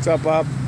What's up, Bob?